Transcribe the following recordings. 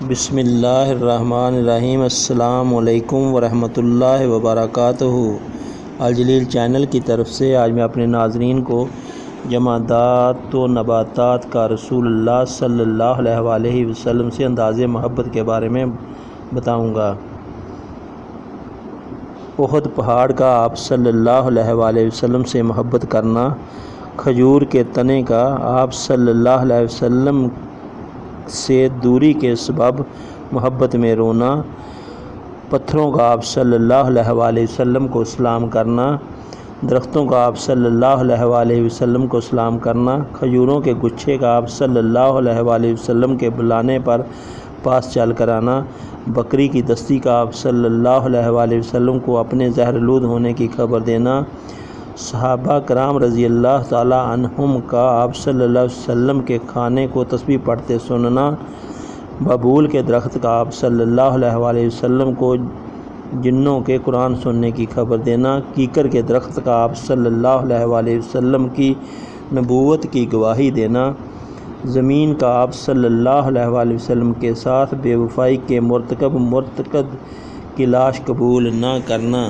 बिसमीम अल्लाम वरहमतुल्लाहि वबरकातुहू। अलजलील चैनल की तरफ़ से आज मैं अपने नाजरीन को जमादात व नबातात का सल्लल्लाहु अलैहि वसल्लम से अंदाज़ महब्बत के बारे में बताऊँगा। ओहद पहाड़ का आप सल्लल्लाहु अलैहि वसल्लम से मोहब्बत करना खजूर के तने का आप सल्लल्लाहु अलैहि वसल्लम से दूरी के सबब मोहब्बत में रोना, पत्थरों का आप अलैहि वसल्लम को सलाम करना, दरख्तों का आप अलैहि वसल्लम को सलाम करना, खजूरों के गुच्छे का आप अलैहि वसल्लम के बुलाने पर पास चल कर आना बकरी की दस्ती का आप अलैहि वसल्लम को अपने जहरलूद होने की खबर देना सहाबा कराम रज़ी अल्लाह तहुम का आप सल्लल्लाहु अलैहि वसल्लम के खाने को तस्वीर पढ़ते सुनना, बबूल के दरख्त का आप सल्लल्लाहु अलैहि वसल्लम को जिन्नों के कुरान सुनने की खबर देना, कीकर के दरख्त का आप सल्लल्लाहु अलैहि वसल्लम की नबूवत की गवाही देना, ज़मीन का आप सल्लल्लाहु अलैहि वसल्लम के साथ बेवफाई के मरतकब मरतकद की लाश कबूल ना करना।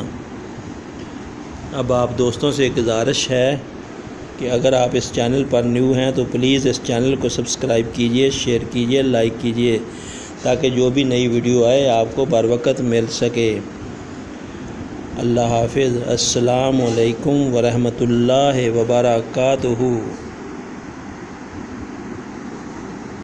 अब आप दोस्तों से गुजारिश है कि अगर आप इस चैनल पर न्यू हैं तो प्लीज़ इस चैनल को सब्सक्राइब कीजिए, शेयर कीजिए, लाइक कीजिए, ताकि जो भी नई वीडियो आए, आपको बर वक्त मिल सके। अल्लाह हाफिज़। अस्सलाम वालेकुम वरहमतुल्लाहि वबरकातुहू।